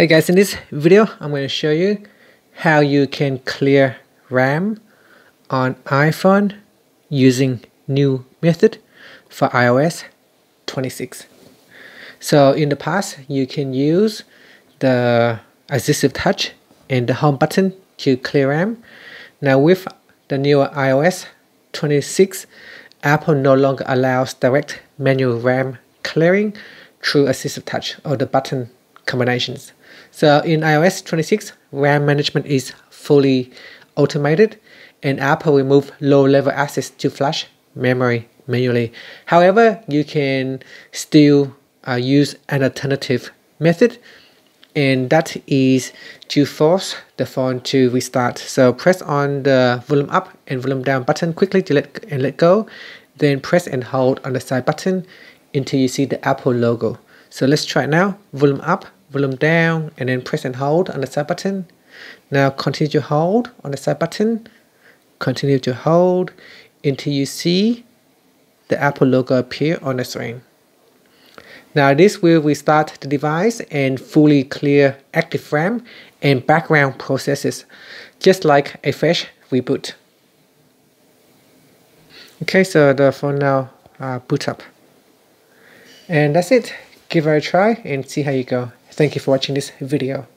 Hey guys, in this video, I'm going to show you how you can clear RAM on iPhone using new method for iOS 26. So in the past, you can use the assistive touch and the home button to clear RAM. Now with the new iOS 26, Apple no longer allows direct manual RAM clearing through assistive touch or the button combinations. So in iOS 26, RAM management is fully automated and Apple will move low-level access to flash memory manually. However, you can still uh, use an alternative method and that is to force the phone to restart. So press on the volume up and volume down button quickly to let and let go. Then press and hold on the side button until you see the Apple logo. So let's try it now. Volume up, volume down, and then press and hold on the side button. Now continue to hold on the side button. Continue to hold until you see the Apple logo appear on the screen. Now this will restart the device and fully clear active RAM and background processes, just like a fresh reboot. Okay, so the phone now uh, boot up. And that's it. Give it a try and see how you go. Thank you for watching this video.